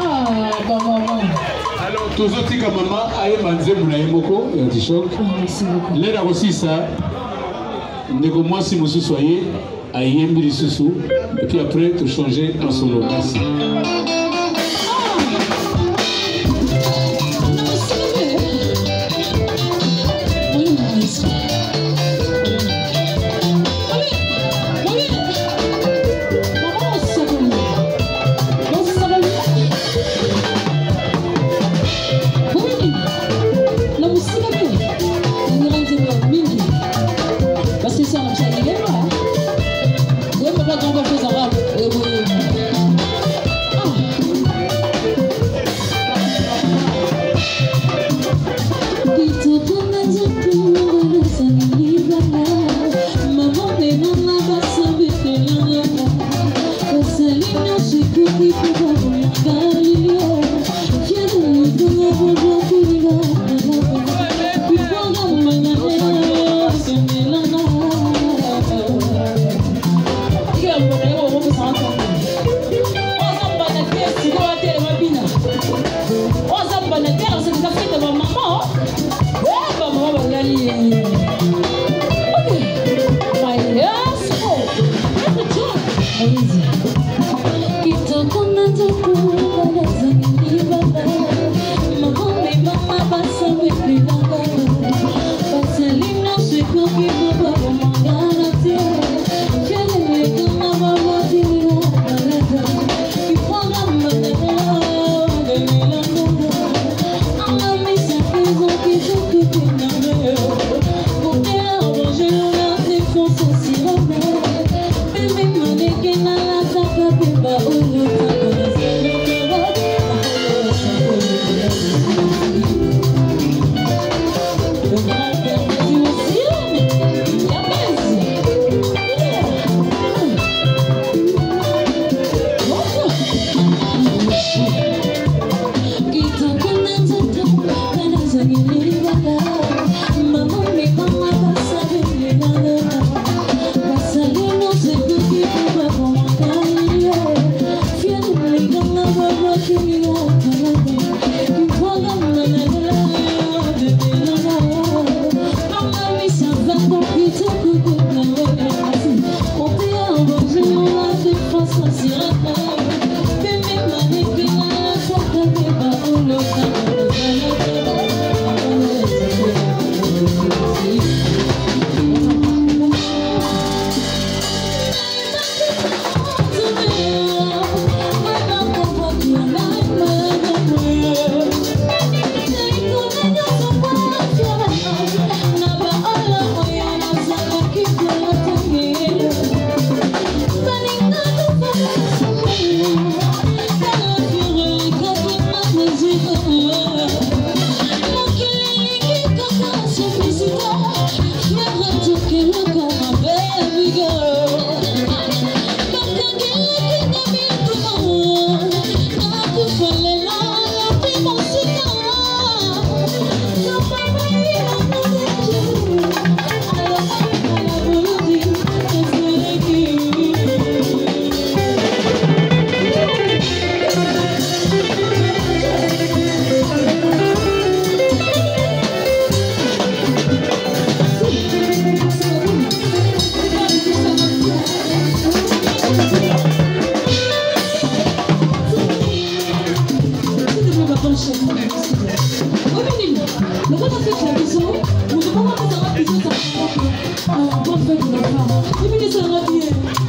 Ah, alors tozotika mama ayeba nzembo na ye moko ya dishok lere akosilisa ndeko mwasi mosusu aye ayembi lisusu et puis après tochange ensolo merci eyes Thank you.